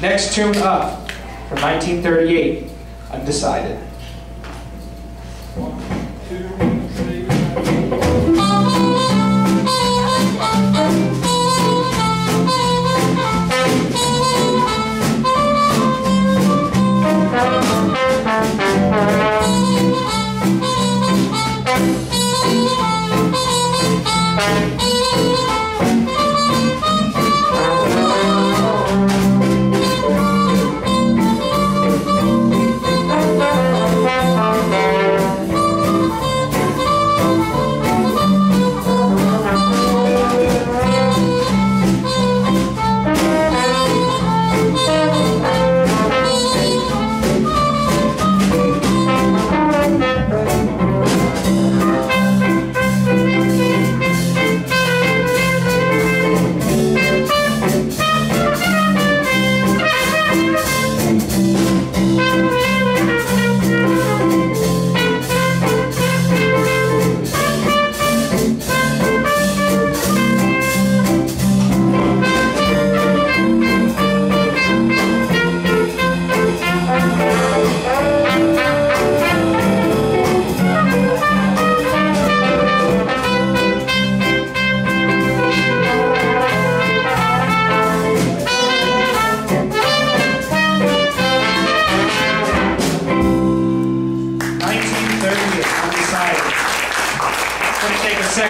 Next tune up from 1938, Undecided. Thank Let me take a second.